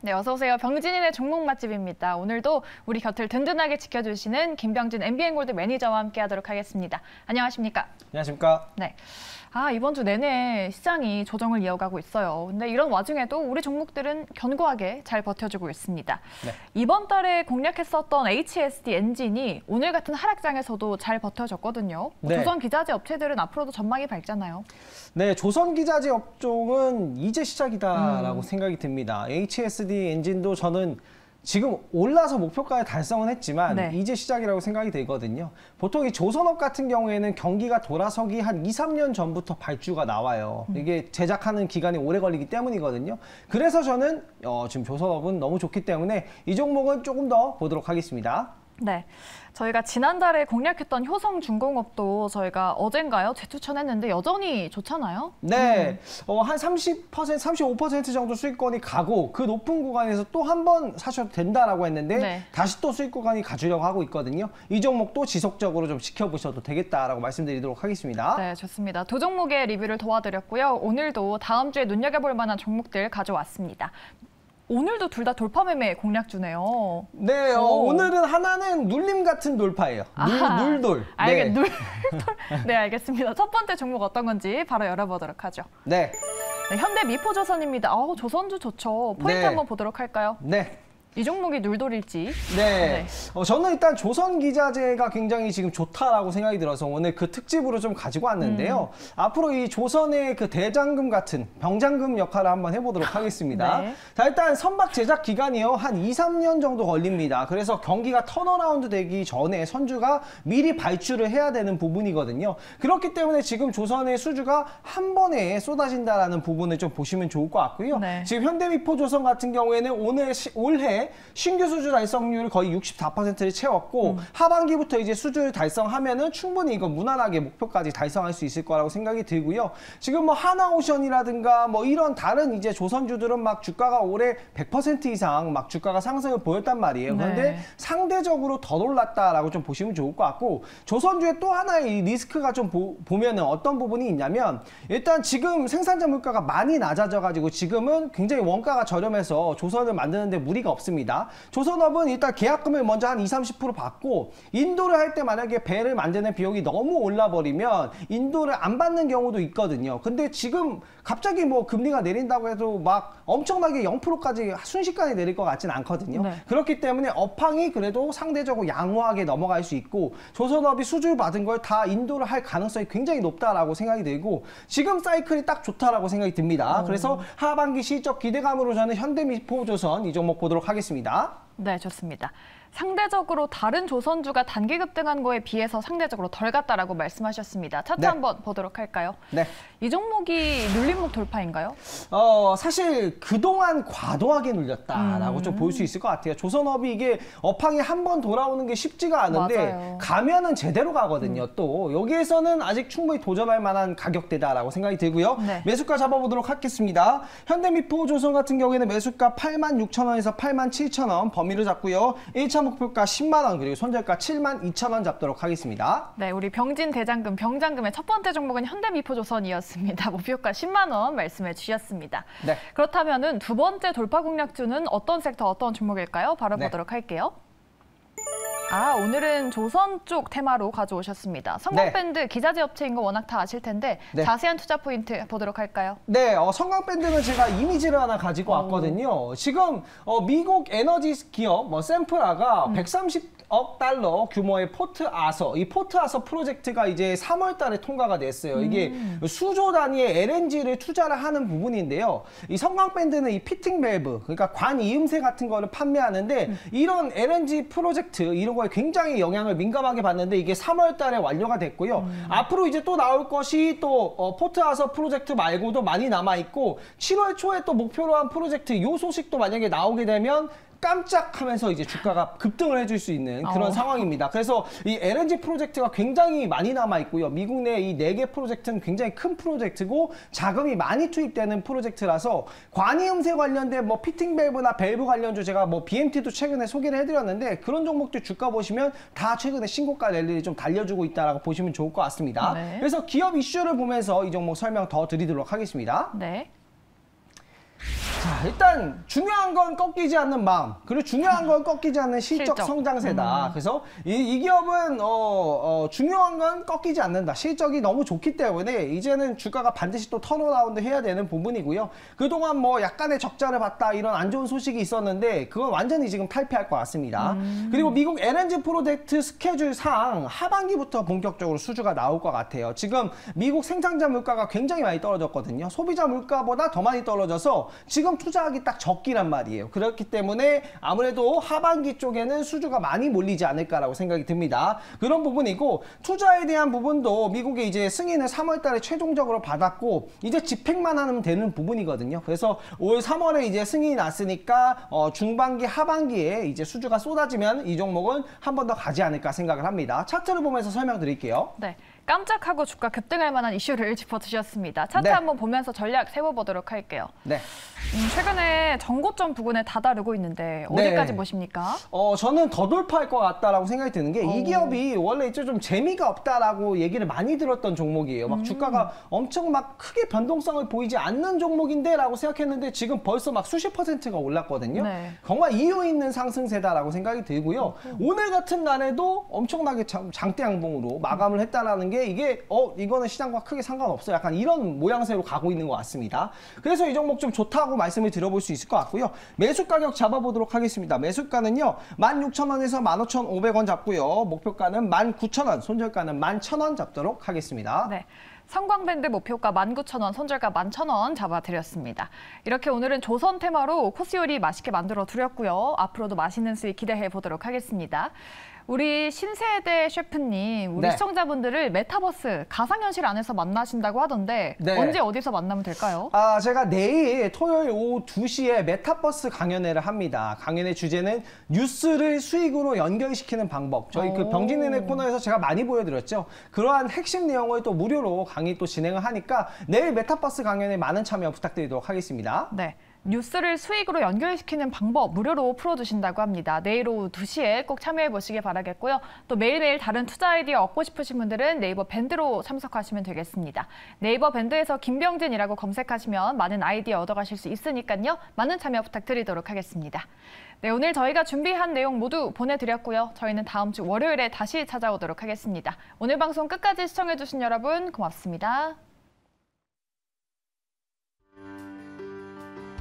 네, 어서 오세요. 병진인의 종목 맛집입니다. 오늘도 우리 곁을 든든하게 지켜주시는 김병진 MBN골드 매니저와 함께 하도록 하겠습니다. 안녕하십니까? 안녕하십니까? 네. 아, 이번 주 내내 시장이 조정을 이어가고 있어요. 근데 이런 와중에도 우리 종목들은 견고하게 잘 버텨주고 있습니다. 네. 이번 달에 공략했었던 HSD 엔진이 오늘 같은 하락장에서도 잘 버텨줬거든요. 네. 조선 기자재 업체들은 앞으로도 전망이 밝잖아요. 네, 조선 기자재 업종은 이제 시작이다라고 음. 생각이 듭니다. HSD 엔진도 저는 지금 올라서 목표가에 달성은 했지만 네. 이제 시작이라고 생각이 되거든요. 보통 이 조선업 같은 경우에는 경기가 돌아서기 한 2, 3년 전부터 발주가 나와요. 음. 이게 제작하는 기간이 오래 걸리기 때문이거든요. 그래서 저는 어, 지금 조선업은 너무 좋기 때문에 이 종목은 조금 더 보도록 하겠습니다. 네. 저희가 지난달에 공략했던 효성 중공업도 저희가 어젠가요? 재추천했는데 여전히 좋잖아요. 네, 어, 한 30%, 35% 정도 수익권이 가고 그 높은 구간에서 또 한 번 사셔도 된다라고 했는데 네. 다시 또 수익 구간이 가주려고 하고 있거든요. 이 종목도 지속적으로 좀 지켜보셔도 되겠다라고 말씀드리도록 하겠습니다. 네, 좋습니다. 두 종목의 리뷰를 도와드렸고요. 오늘도 다음 주에 눈여겨볼 만한 종목들 가져왔습니다. 오늘도 둘 다 돌파 매매 공략 주네요. 네, 어, 오. 오늘은 하나는 눌림 같은 돌파예요. 눌, 아하. 눌돌. 알겠, 네. 눌, 돌. 네, 알겠습니다. 첫 번째 종목 어떤 건지 바로 열어보도록 하죠. 네, 네, 현대 미포조선입니다. 아우, 조선주 좋죠. 포인트 네. 한번 보도록 할까요? 네. 이 종목이 눌돌일지. 네. 네. 어, 저는 일단 조선 기자재가 굉장히 지금 좋다라고 생각이 들어서 오늘 그 특집으로 좀 가지고 왔는데요. 음. 앞으로 이 조선의 그 대장금 같은 병장금 역할을 한번 해보도록 하겠습니다. 네. 자, 일단 선박 제작 기간이요. 한 2, 3년 정도 걸립니다. 그래서 경기가 turnaround 되기 전에 선주가 미리 발주를 해야 되는 부분이거든요. 그렇기 때문에 지금 조선의 수주가 한 번에 쏟아진다라는 부분을 좀 보시면 좋을 것 같고요. 네. 지금 현대미포 조선 같은 경우에는 오늘 시- 올해 신규 수주 달성률 거의 64%를 채웠고 음. 하반기부터 이제 수주를 달성하면은 충분히 이거 무난하게 목표까지 달성할 수 있을 거라고 생각이 들고요. 지금 뭐 하나오션이라든가 뭐 이런 다른 이제 조선주들은 막 주가가 올해 100% 이상 막 주가가 상승을 보였단 말이에요. 그런데 네. 상대적으로 덜 올랐다라고 좀 보시면 좋을 것 같고 조선주의 또 하나의 이 리스크가 좀 보, 보면은 어떤 부분이 있냐면 일단 지금 생산자 물가가 많이 낮아져 가지고 지금은 굉장히 원가가 저렴해서 조선을 만드는데 무리가 없 습니다. 조선업은 일단 계약금을 먼저 한 20, 30% 받고 인도를 할 때 만약에 배를 만드는 비용이 너무 올라 버리면 인도를 안 받는 경우도 있거든요. 근데 지금 갑자기 뭐 금리가 내린다고 해도 막 엄청나게 0%까지 순식간에 내릴 것 같진 않거든요. 네. 그렇기 때문에 업황이 그래도 상대적으로 양호하게 넘어갈 수 있고 조선업이 수주를 받은 걸 다 인도를 할 가능성이 굉장히 높다라고 생각이 들고 지금 사이클이 딱 좋다라고 생각이 듭니다. 그래서 하반기 실적 기대감으로 저는 현대미포조선 이 종목 보도록 하겠습니다. 네, 좋습니다. 상대적으로 다른 조선주가 단기 급등한 거에 비해서 상대적으로 덜 갔다라고 말씀하셨습니다. 차트 네. 한번 보도록 할까요? 네. 이 종목이 눌림목 돌파인가요? 어, 사실 그동안 과도하게 눌렸다라고 음. 좀 볼 수 있을 것 같아요. 조선업이 이게 업황이 한 번 돌아오는 게 쉽지가 않은데 맞아요. 음. 가면은 제대로 가거든요. 또 여기에서는 아직 충분히 도전할 만한 가격대다라고 생각이 들고요. 네. 매수가 잡아보도록 하겠습니다. 현대미포 조선 같은 경우에는 매수가 8만 6천 원에서 8만 7천 원 범위를 잡고요. 1차 목표가 10만 원 그리고 손절가 7만 2천 원 잡도록 하겠습니다. 네, 우리 병진 대장금, 병장금의 첫 번째 종목은 현대미포조선이었습니다. 목표가 10만 원 말씀해 주셨습니다. 네. 그렇다면은 두 번째 돌파 공략주는 어떤 섹터, 어떤 종목일까요? 바로 네. 보도록 할게요. 아, 오늘은 조선 쪽 테마로 가져오셨습니다. 네. 성광벤드 기자재 업체인 거 워낙 다 아실 텐데 네. 자세한 투자 포인트 보도록 할까요? 네, 어, 성광벤드는 제가 이미지를 하나 가지고 왔거든요. 지금 어, 미국 에너지 기업 뭐 셈프라가 130 억 달러 규모의 포트 아서 이 포트 아서 프로젝트가 이제 3월 달에 통과가 됐어요. 이게 수조 단위의 LNG를 투자를 하는 부분인데요. 이 성광벤드는 이 피팅 밸브 그러니까 관 이음새 같은 거를 판매하는데 이런 LNG 프로젝트 이런 거에 굉장히 영향을 민감하게 받는데 이게 3월 달에 완료가 됐고요. 앞으로 이제 또 나올 것이 또 어, 포트 아서 프로젝트 말고도 많이 남아 있고 7월 초에 또 목표로 한 프로젝트 요 소식도 만약에 나오게 되면 깜짝하면서 이제 주가가 급등을 해줄 수 있는 그런 어. 상황입니다. 그래서 이 LNG 프로젝트가 굉장히 많이 남아 있고요. 미국 내 이 네 개 프로젝트는 굉장히 큰 프로젝트고 자금이 많이 투입되는 프로젝트라서 관이음새 관련된 뭐 피팅 밸브나 밸브 관련 주 제가 뭐 BMT도 최근에 소개를 해드렸는데 그런 종목들 주가 보시면 다 최근에 신고가 랠리를 좀 달려주고 있다라고 보시면 좋을 것 같습니다. 네. 그래서 기업 이슈를 보면서 이 종목 설명 더 드리도록 하겠습니다. 네. 자, 일단 중요한 건 꺾이지 않는 마음, 그리고 중요한 건 꺾이지 않는 실적, 실적. 성장세다. 그래서 이, 이 기업은 어, 어, 중요한 건 꺾이지 않는다. 실적이 너무 좋기 때문에 이제는 주가가 반드시 또 turnaround 해야 되는 부분이고요. 그동안 뭐 약간의 적자를 봤다 이런 안 좋은 소식이 있었는데 그건 완전히 지금 탈피할 것 같습니다. 그리고 미국 LNG 프로젝트 스케줄상 하반기부터 본격적으로 수주가 나올 것 같아요. 지금 미국 생산자 물가가 굉장히 많이 떨어졌거든요. 소비자 물가보다 더 많이 떨어져서 지금 투자하기 딱 적기란 말이에요. 그렇기 때문에 아무래도 하반기 쪽에는 수주가 많이 몰리지 않을까라고 생각이 듭니다. 그런 부분이고 투자에 대한 부분도 미국의 이제 승인을 3월 달에 최종적으로 받았고 이제 집행만 하면 되는 부분이거든요. 그래서 올 3월에 이제 승인이 났으니까 어, 중반기 하반기에 이제 수주가 쏟아지면 이 종목은 한 번 더 가지 않을까 생각을 합니다. 차트를 보면서 설명드릴게요. 네. 깜짝하고 주가 급등할 만한 이슈를 짚어주셨습니다. 차트 네. 한번 보면서 전략 세워보도록 할게요. 네. 음, 최근에 전고점 부근에 다다르고 있는데 네. 어디까지 보십니까? 어, 저는 더 돌파할 것 같다라고 생각이 드는 게이 어. 기업이 원래 이제 좀 재미가 없다라고 얘기를 많이 들었던 종목이에요. 음. 막 주가가 엄청 막 크게 변동성을 보이지 않는 종목인데라고 생각했는데 지금 벌써 막 수십 퍼센트가 올랐거든요. 네. 정말 이유 있는 상승세다라고 생각이 들고요. 오늘 같은 날에도 엄청나게 장, 장대 양봉으로 마감을 했다라는 게 이게 어 이거는 시장과 크게 상관없어. 약간 이런 모양새로 가고 있는 것 같습니다. 그래서 이 종목 좀 좋다고 말씀을 드려볼 수 있을 것 같고요. 매수 가격 잡아보도록 하겠습니다. 매수가는요 16,000원에서 15,500원 잡고요. 목표가는 19,000원, 손절가는 11,000원 잡도록 하겠습니다. 네. 성광밴드 목표가 19,000원, 손절가 11,000원 잡아드렸습니다. 이렇게 오늘은 조선 테마로 코스 요리 맛있게 만들어 드렸고요. 앞으로도 맛있는 수익 기대해 보도록 하겠습니다. 우리 신세대 셰프님, 우리 네. 시청자분들을 메타버스 가상현실 안에서 만나신다고 하던데 네. 언제 어디서 만나면 될까요? 아, 제가 내일 토요일 오후 2시에 메타버스 강연회를 합니다. 강연의 주제는 뉴스를 수익으로 연결시키는 방법. 저희 그 오. 병진이네 코너에서 제가 많이 보여드렸죠. 그러한 핵심 내용을 또 무료로 강의 또 진행을 하니까 내일 메타버스 강연에 많은 참여 부탁드리도록 하겠습니다. 네. 뉴스를 수익으로 연결시키는 방법 무료로 풀어주신다고 합니다. 내일 오후 2시에 꼭 참여해 보시길 바라겠고요. 또 매일매일 다른 투자 아이디어 얻고 싶으신 분들은 네이버 밴드로 참석하시면 되겠습니다. 네이버 밴드에서 김병진이라고 검색하시면 많은 아이디어 얻어가실 수 있으니까요. 많은 참여 부탁드리도록 하겠습니다. 네, 오늘 저희가 준비한 내용 모두 보내드렸고요. 저희는 다음 주 월요일에 다시 찾아오도록 하겠습니다. 오늘 방송 끝까지 시청해주신 여러분 고맙습니다.